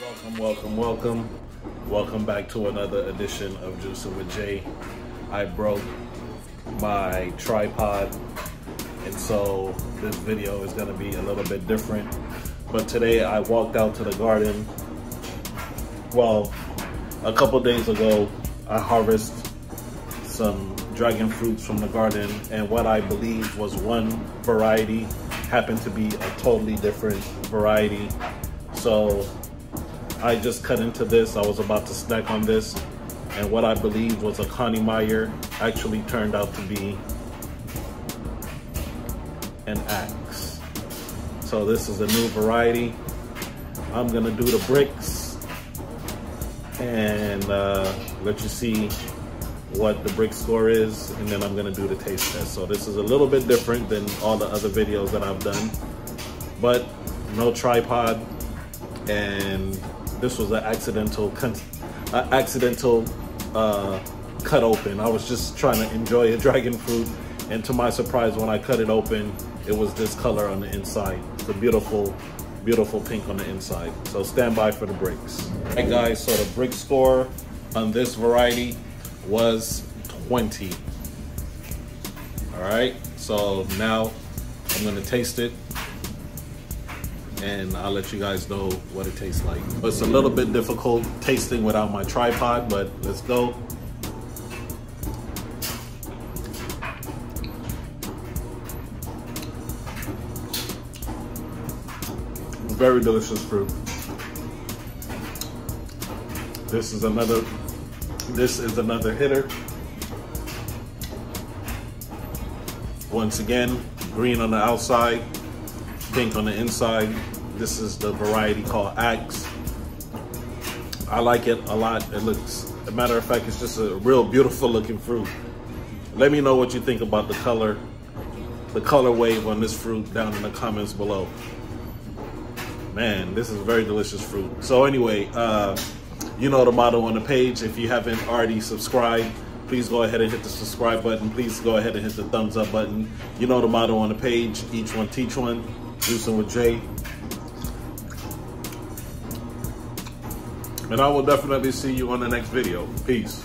Welcome, welcome, welcome. Welcome back to another edition of Juicing with Jay. I broke my tripod, and so this video is gonna be a little bit different. But today I walked out to the garden. Well, a couple days ago, I harvested some dragon fruits from the garden, and what I believe was one variety happened to be a totally different variety. So I just cut into this. I was about to snack on this. And what I believe was a Connie Mayer actually turned out to be an AX. So this is a new variety. I'm gonna do the Brix and uh, let you see what the Brix score is and then I'm gonna do the taste test. So this is a little bit different than all the other videos that I've done, but no tripod and this was an accidental, an accidental uh, cut open. I was just trying to enjoy a dragon fruit, and to my surprise, when I cut it open, it was this color on the inside. A beautiful, beautiful pink on the inside. So stand by for the Brix. Hey guys. So the Brix score on this variety was 20. All right. So now I'm gonna taste it and I'll let you guys know what it tastes like. It's a little bit difficult tasting without my tripod, but let's go. Very delicious fruit. This is another, this is another hitter. Once again, green on the outside, pink on the inside. This is the variety called AX. I like it a lot. It looks, a matter of fact, it's just a real beautiful looking fruit. Let me know what you think about the color, the color wave on this fruit down in the comments below. Man, this is a very delicious fruit. So anyway, uh, you know the motto on the page. If you haven't already subscribed, please go ahead and hit the subscribe button. Please go ahead and hit the thumbs up button. You know the motto on the page, each one teach one. Juicing with Jay. And I will definitely see you on the next video. Peace.